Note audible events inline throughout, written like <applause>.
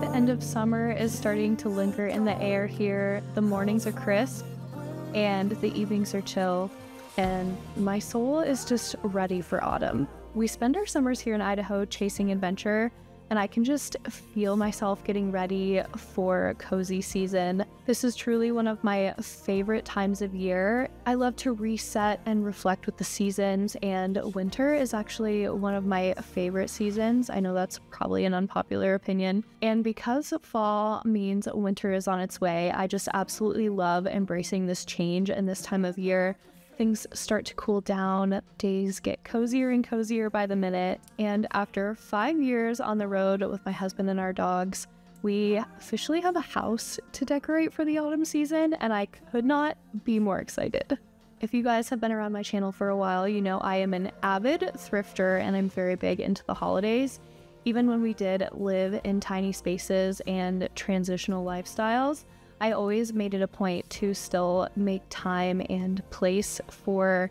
The end of summer is starting to linger in the air here. The mornings are crisp and the evenings are chill, and my soul is just ready for autumn. We spend our summers here in Idaho chasing adventure, and I can just feel myself getting ready for cozy season. This is truly one of my favorite times of year. I love to reset and reflect with the seasons, and winter is actually one of my favorite seasons. I know that's probably an unpopular opinion. And because fall means winter is on its way, I just absolutely love embracing this change and this time of year things start to cool down, days get cozier and cozier by the minute, and after five years on the road with my husband and our dogs, we officially have a house to decorate for the autumn season, and I could not be more excited. If you guys have been around my channel for a while, you know I am an avid thrifter and I'm very big into the holidays. Even when we did live in tiny spaces and transitional lifestyles, I always made it a point to still make time and place for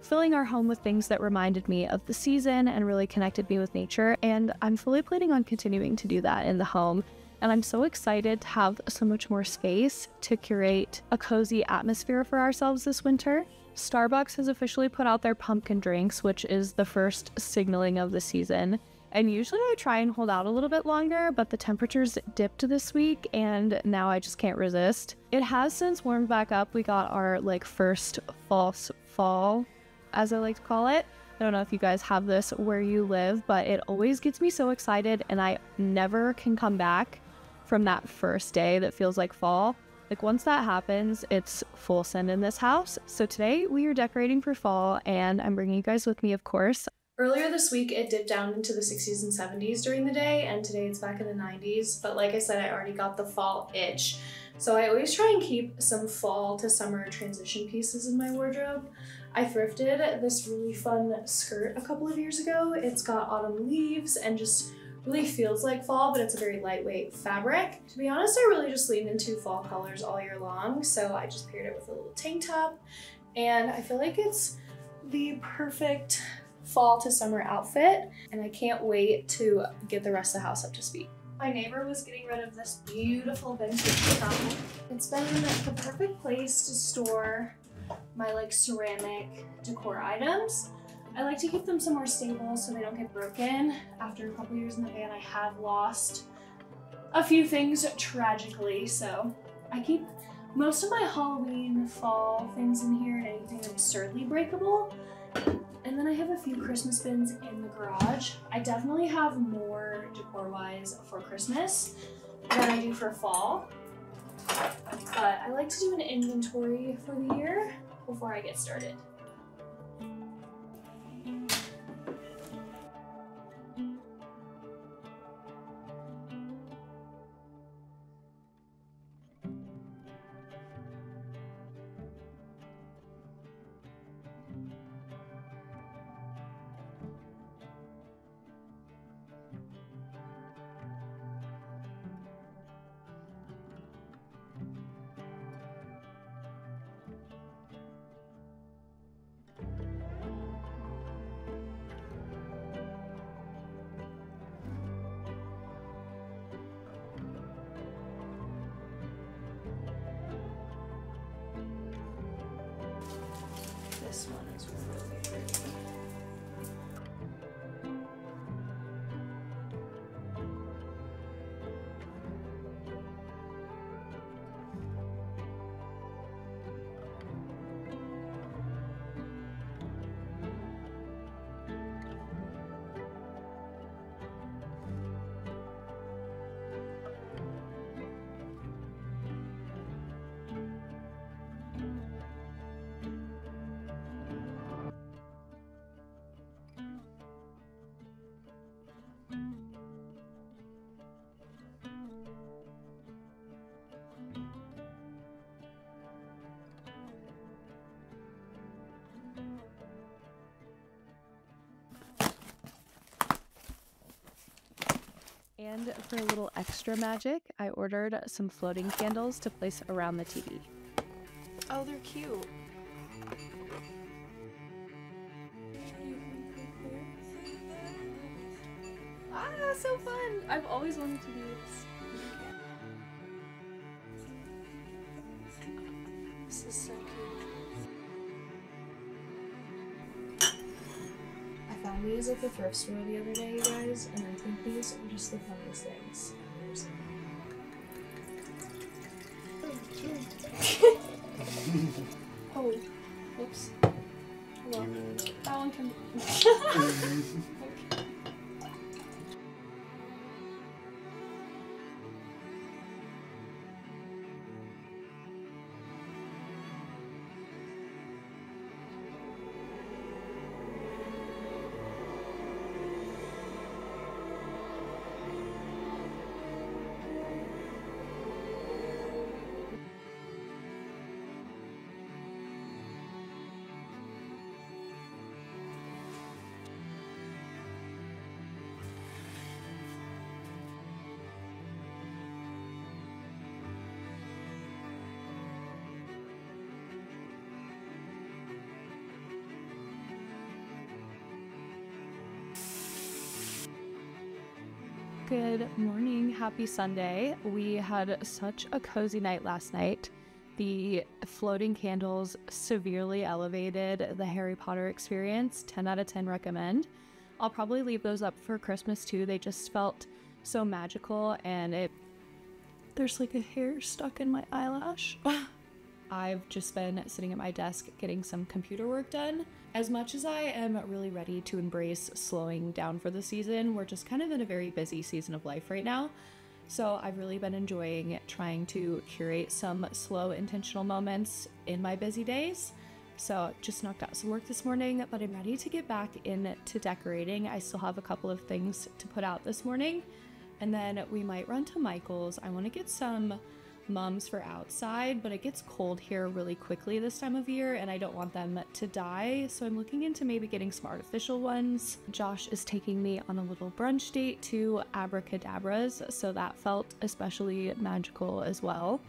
filling our home with things that reminded me of the season and really connected me with nature. And I'm fully planning on continuing to do that in the home. And I'm so excited to have so much more space to curate a cozy atmosphere for ourselves this winter. Starbucks has officially put out their pumpkin drinks, which is the first signaling of the season. And usually I try and hold out a little bit longer, but the temperatures dipped this week and now I just can't resist. It has since warmed back up. We got our like first false fall, as I like to call it. I don't know if you guys have this where you live, but it always gets me so excited and I never can come back from that first day that feels like fall. Like once that happens, it's full send in this house. So today we are decorating for fall and I'm bringing you guys with me, of course. Earlier this week, it dipped down into the 60s and 70s during the day, and today it's back in the 90s. But like I said, I already got the fall itch. So I always try and keep some fall to summer transition pieces in my wardrobe. I thrifted this really fun skirt a couple of years ago. It's got autumn leaves and just really feels like fall, but it's a very lightweight fabric. To be honest, I really just lean into fall colors all year long. So I just paired it with a little tank top and I feel like it's the perfect fall to summer outfit and I can't wait to get the rest of the house up to speed. My neighbor was getting rid of this beautiful vintage cup. It's been the perfect place to store my like ceramic decor items. I like to keep them somewhere stable so they don't get broken. After a couple years in the van, I have lost a few things tragically, so I keep most of my Halloween fall things in here and anything absurdly breakable. And then I have a few Christmas bins in the garage. I definitely have more decor-wise for Christmas than I do for fall. But I like to do an inventory for the year before I get started. And for a little extra magic, I ordered some floating candles to place around the TV. Oh, they're cute. Ah, so fun! I've always wanted to do this. This is so I these at the thrift store the other day, you guys, and I think these are just the funniest things. <laughs> oh, oops. Well, that one can. <laughs> <laughs> Good morning. Happy Sunday. We had such a cozy night last night. The floating candles severely elevated the Harry Potter experience. 10 out of 10 recommend. I'll probably leave those up for Christmas too. They just felt so magical and it there's like a hair stuck in my eyelash. <laughs> I've just been sitting at my desk getting some computer work done. As much as I am really ready to embrace slowing down for the season, we're just kind of in a very busy season of life right now. So I've really been enjoying trying to curate some slow, intentional moments in my busy days. So just knocked out some work this morning, but I'm ready to get back into decorating. I still have a couple of things to put out this morning. And then we might run to Michael's. I want to get some mums for outside, but it gets cold here really quickly this time of year and I don't want them to die. So I'm looking into maybe getting some artificial ones. Josh is taking me on a little brunch date to Abracadabras, so that felt especially magical as well.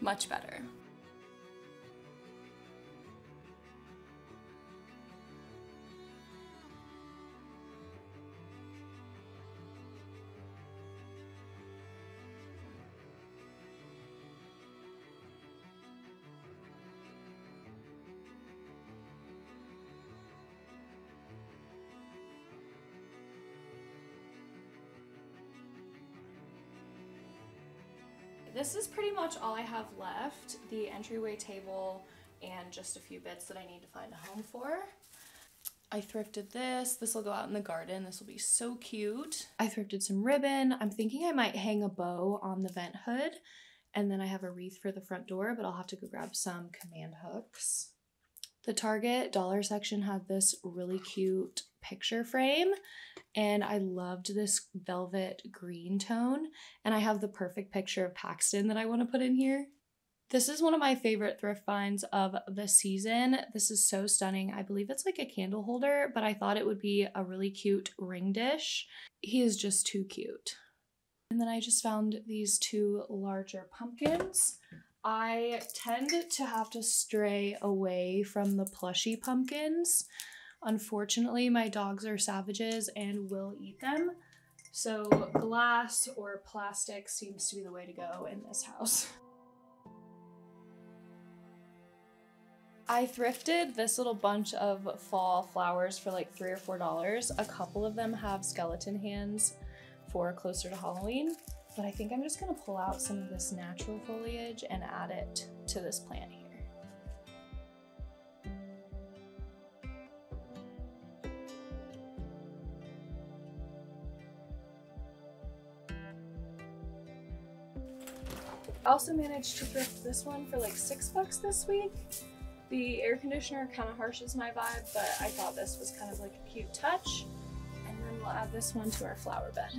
Much better. This is pretty much all I have left. The entryway table and just a few bits that I need to find a home for. I thrifted this. This will go out in the garden. This will be so cute. I thrifted some ribbon. I'm thinking I might hang a bow on the vent hood. And then I have a wreath for the front door, but I'll have to go grab some command hooks. The Target dollar section had this really cute picture frame and I loved this velvet green tone and I have the perfect picture of Paxton that I want to put in here. This is one of my favorite thrift finds of the season. This is so stunning. I believe it's like a candle holder, but I thought it would be a really cute ring dish. He is just too cute. And then I just found these two larger pumpkins. I tend to have to stray away from the plushy pumpkins. Unfortunately, my dogs are savages and will eat them. So glass or plastic seems to be the way to go in this house. I thrifted this little bunch of fall flowers for like three or four dollars. A couple of them have skeleton hands for closer to Halloween, but I think I'm just gonna pull out some of this natural foliage and add it to this plant I also managed to thrift this one for like six bucks this week. The air conditioner kind of harshes my vibe, but I thought this was kind of like a cute touch. And then we'll add this one to our flower bed.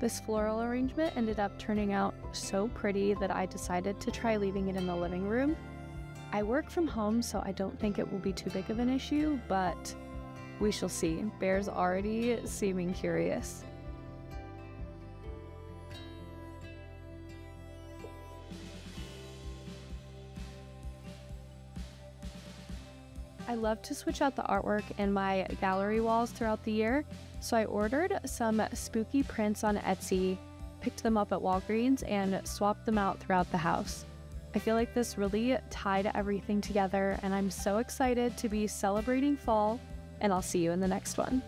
This floral arrangement ended up turning out so pretty that I decided to try leaving it in the living room. I work from home, so I don't think it will be too big of an issue, but we shall see. Bear's already seeming curious. I love to switch out the artwork in my gallery walls throughout the year, so I ordered some spooky prints on Etsy, picked them up at Walgreens, and swapped them out throughout the house. I feel like this really tied everything together, and I'm so excited to be celebrating fall, and I'll see you in the next one.